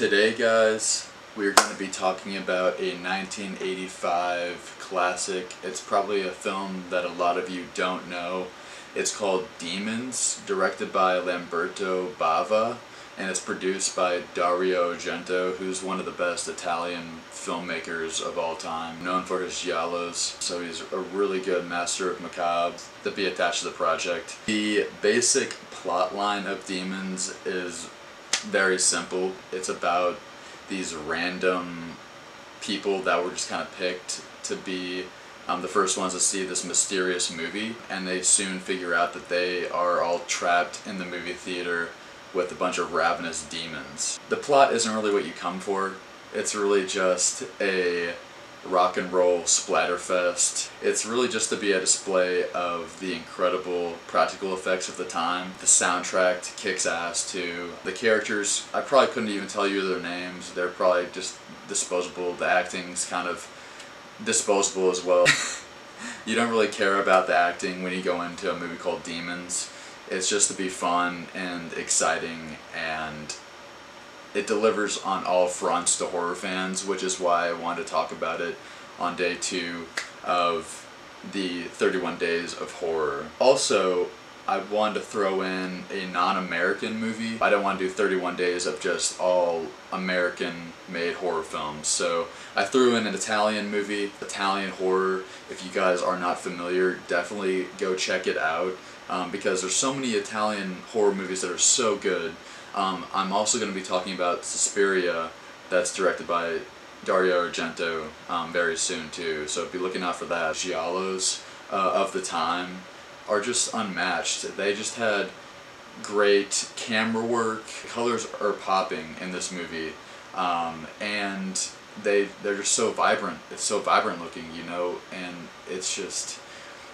Today, guys, we're going to be talking about a 1985 classic. It's probably a film that a lot of you don't know. It's called Demons, directed by Lamberto Bava, and it's produced by Dario Argento, who's one of the best Italian filmmakers of all time, known for his giallos, so he's a really good master of macabre to be attached to the project. The basic plot line of Demons is very simple. It's about these random people that were just kind of picked to be um, the first ones to see this mysterious movie, and they soon figure out that they are all trapped in the movie theater with a bunch of ravenous demons. The plot isn't really what you come for. It's really just a rock and roll splatterfest. It's really just to be a display of the incredible practical effects of the time. The soundtrack kicks ass too. The characters, I probably couldn't even tell you their names. They're probably just disposable. The acting's kind of disposable as well. you don't really care about the acting when you go into a movie called Demons. It's just to be fun and exciting and it delivers on all fronts to horror fans, which is why I wanted to talk about it on day two of the 31 Days of Horror. Also, I wanted to throw in a non-American movie. I don't want to do 31 days of just all American-made horror films. So I threw in an Italian movie, Italian horror. If you guys are not familiar, definitely go check it out um, because there's so many Italian horror movies that are so good. Um, I'm also going to be talking about Suspiria, that's directed by Dario Argento um, very soon too, so be looking out for that. Giallos uh, of the time are just unmatched. They just had great camera work. Colors are popping in this movie, um, and they they're just so vibrant. It's so vibrant looking, you know, and it's just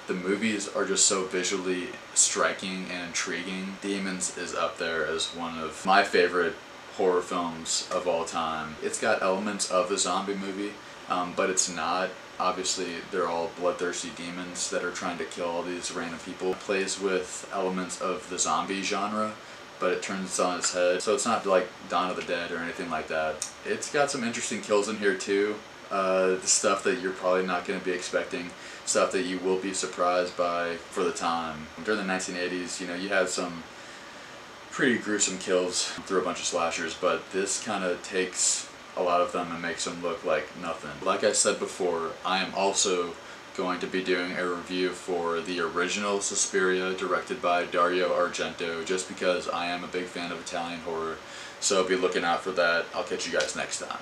the movies are just so visually striking and intriguing. Demons is up there as one of my favorite horror films of all time. It's got elements of a zombie movie, um, but it's not. Obviously, they're all bloodthirsty demons that are trying to kill all these random people. It plays with elements of the zombie genre, but it turns on its head. So it's not like Dawn of the Dead or anything like that. It's got some interesting kills in here too. Uh, the stuff that you're probably not going to be expecting, stuff that you will be surprised by for the time. During the 1980s, you know, you had some pretty gruesome kills through a bunch of slashers, but this kind of takes a lot of them and makes them look like nothing. Like I said before, I am also going to be doing a review for the original Suspiria directed by Dario Argento just because I am a big fan of Italian horror. So be looking out for that. I'll catch you guys next time.